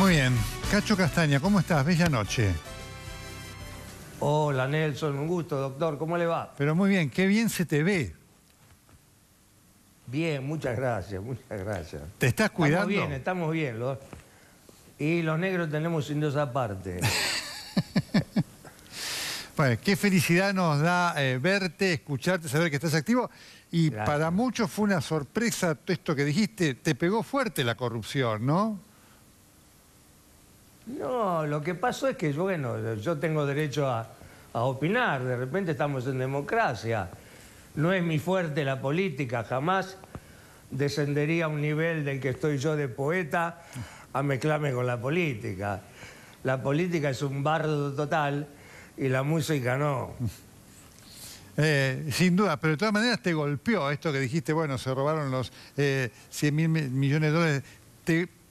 Muy bien. Cacho Castaña, ¿cómo estás? Bella noche. Hola Nelson, un gusto, doctor. ¿Cómo le va? Pero muy bien, qué bien se te ve. Bien, muchas gracias, muchas gracias. ¿Te estás cuidando? Estamos bien, estamos bien. Los... Y los negros tenemos indios aparte. bueno, qué felicidad nos da eh, verte, escucharte, saber que estás activo. Y Gracias. para muchos fue una sorpresa esto que dijiste. Te pegó fuerte la corrupción, ¿no? No, lo que pasó es que, bueno, yo tengo derecho a, opinar. De repente estamos en democracia. No es mi fuerte la política, jamás descendería a un nivel del que estoy yo de poeta a mezclarme con la política. La política es un bardo total y la música no. Eh, sin duda, pero de todas maneras te golpeó esto que dijiste, bueno, se robaron los eh, 100 mil millones de dólares.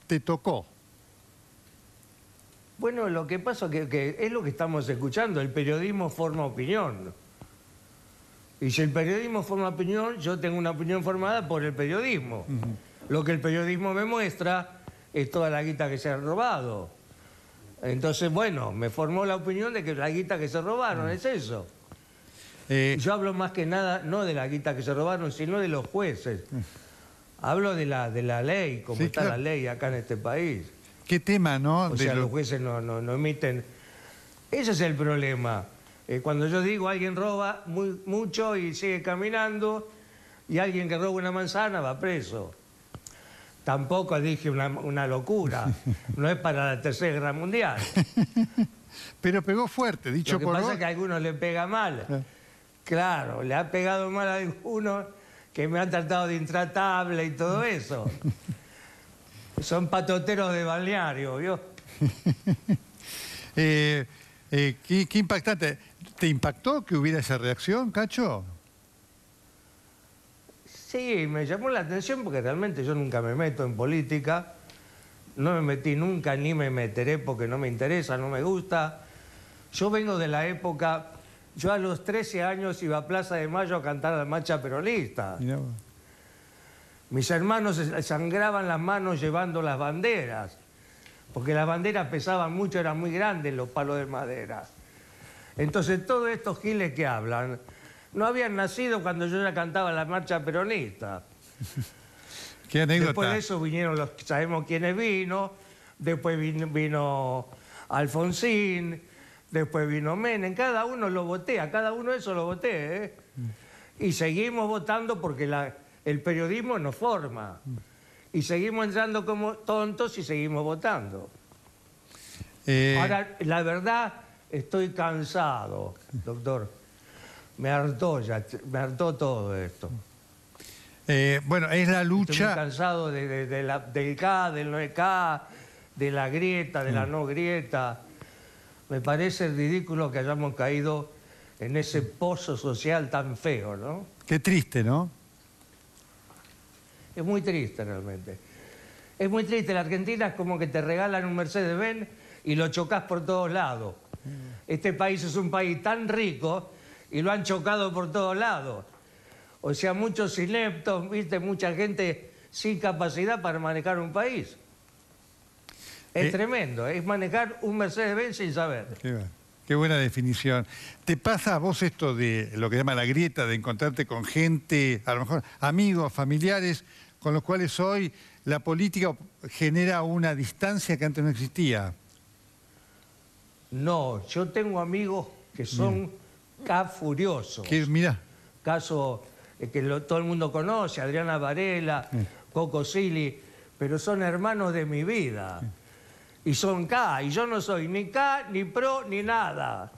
Te tocó. Bueno, lo que pasa es que, que es lo que estamos escuchando, el periodismo forma opinión. Y si el periodismo forma opinión, yo tengo una opinión formada por el periodismo. Lo que el periodismo me muestra es toda la guita que se ha robado. Entonces, bueno, me formó la opinión de que la guita que se robaron es eso. Eh, Yo hablo más que nada, no de la guita que se robaron, sino de los jueces. Hablo de la, de la ley, como Sí, está claro. la ley acá en este país. Qué tema, ¿no? O De sea, lo- los jueces no, no, no emiten. Ese es el problema. Eh, cuando yo digo alguien roba muy, mucho y sigue caminando, y alguien que roba una manzana va preso. Tampoco dije una, una locura. No es para la Tercera Guerra Mundial. Pero pegó fuerte, dicho Lo que por pasa vos. es que a algunos le pega mal. Ah. Claro, le ha pegado mal a algunos que me han tratado de intratable y todo eso. Son patoteros de balneario, ¿vio? Eh, eh, qué, qué impactante. ¿Te impactó que hubiera esa reacción, Cacho? Sí, me llamó la atención porque realmente yo nunca me meto en política. No me metí nunca ni me meteré porque no me interesa, no me gusta. Yo vengo de la época, yo a los 13 años iba a Plaza de Mayo a cantar la marcha peronista. Mirá. Mis hermanos sangraban las manos llevando las banderas, porque las banderas pesaban mucho, eran muy grandes los palos de madera. Entonces todos estos giles que hablan no habían nacido cuando yo ya cantaba la marcha peronista. Qué anécdota. Después de eso vinieron los sabemos quiénes vino, después vino, vino Alfonsín, después vino Menem, cada uno lo voté, a cada uno de esos lo voté. ¿eh? Y seguimos votando porque la- el periodismo nos forma. Y seguimos entrando como tontos y seguimos votando. Eh, Ahora, la verdad, estoy cansado, doctor. Me hartó ya, me hartó todo esto. eh, bueno, es la Estoy muy lucha. cansado de, de- de la- del K, del no K, de la grieta, de la Mm. no grieta. Me parece ridículo que hayamos caído en ese pozo social tan feo, ¿no? Qué triste, ¿no? Es muy triste realmente. Es muy triste. La Argentina es como que te regalan un Mercedes-Benz y lo chocas por todos lados. Este país es un país tan rico y lo han chocado por todos lados. O sea, muchos ineptos, ¿viste? mucha gente sin capacidad para manejar un país. Es Eh. tremendo, es manejar un Mercedes-Benz sin saber. Qué, qué buena definición. ¿Te pasa a vos esto de lo que llama la grieta, de encontrarte con gente, a lo mejor amigos, familiares, con los cuales hoy la política genera una distancia que antes no existía? No, yo tengo amigos que son K furiosos. Que, mirá, caso eh, que lo- todo el mundo conoce, Adriana Varela, Coco Silly, pero son hermanos de mi vida. Y son K, y yo no soy ni K, ni pro, ni nada.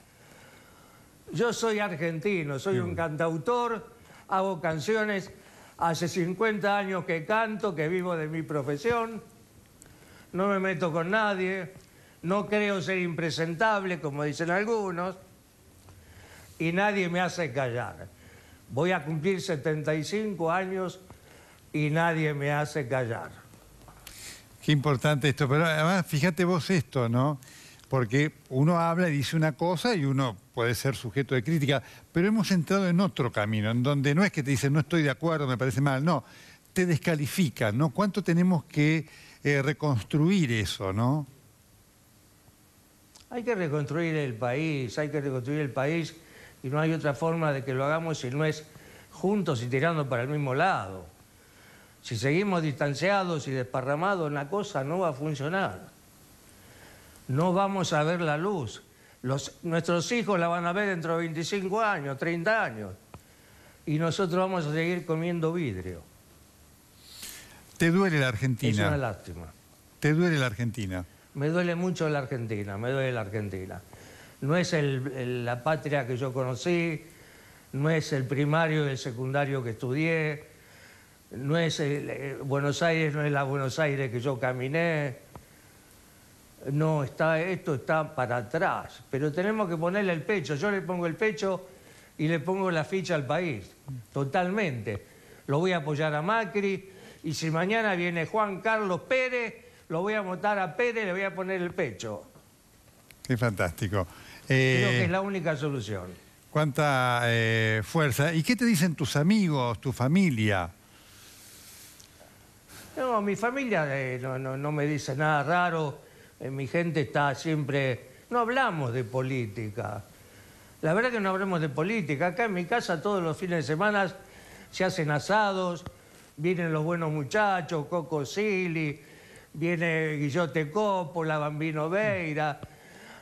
Yo soy argentino, soy un cantautor, hago canciones, hace 50 años que canto, que vivo de mi profesión, no me meto con nadie, no creo ser impresentable, como dicen algunos y nadie me hace callar. Voy a cumplir 75 años y nadie me hace callar. qué importante esto. Pero además, fíjate vos esto, ¿no? Porque uno habla y dice una cosa y uno puede ser sujeto de crítica, pero hemos entrado en otro camino, en donde no es que te dicen no estoy de acuerdo, me parece mal, no, te descalifican, ¿no? ¿Cuánto tenemos que eh, reconstruir eso, ¿no? Hay que reconstruir el país, hay que reconstruir el país y no hay otra forma de que lo hagamos si no es juntos y tirando para el mismo lado. Si seguimos distanciados y desparramados, la cosa no va a funcionar. No vamos a ver la luz. Los, nuestros hijos la van a ver dentro de 25 años, 30 años. Y nosotros vamos a seguir comiendo vidrio. ¿Te duele la Argentina? Es una lástima. ¿Te duele la Argentina? Me duele mucho la Argentina, me duele la Argentina. No es la patria que yo conocí, no es el primario y el secundario que estudié, no es eh, Buenos Aires, no es la Buenos Aires que yo caminé. No, está, esto está para atrás, pero tenemos que ponerle el pecho. Yo le pongo el pecho y le pongo la ficha al país, totalmente. Lo voy a apoyar a Macri y si mañana viene Juan Carlos Pérez, lo voy a votar a Pérez y le voy a poner el pecho. Qué fantástico. Creo que es la única solución. Cuánta eh, fuerza. ¿Y qué te dicen tus amigos, tu familia? No, mi familia eh, no, me dice nada raro. Eh, mi gente está siempre... No hablamos de política. La verdad que no hablamos de política. Acá en mi casa todos los fines de semana se hacen asados, vienen los buenos muchachos, Coco Sili, viene Guillote la Bambino Veira,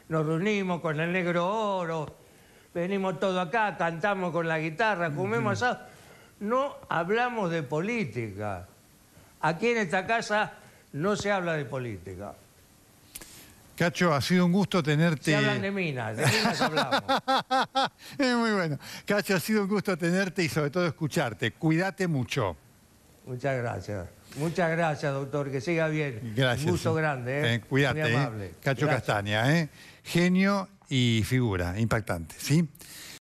nos reunimos con el Negro Oro, venimos todos acá, cantamos con la guitarra, comemos asado. No hablamos de política. Aquí en esta casa no se habla de política. Cacho, ha sido un gusto tenerte... Se hablan de minas, de minas hablamos. es muy bueno. Cacho, ha sido un gusto tenerte y sobre todo escucharte. Cuídate mucho. Muchas gracias. Muchas gracias, doctor. Que siga bien. Gracias. Un gusto grande. ¿eh? eh cuídate. Muy amable. Cacho Castaña, ¿eh? genio y figura impactante, ¿sí?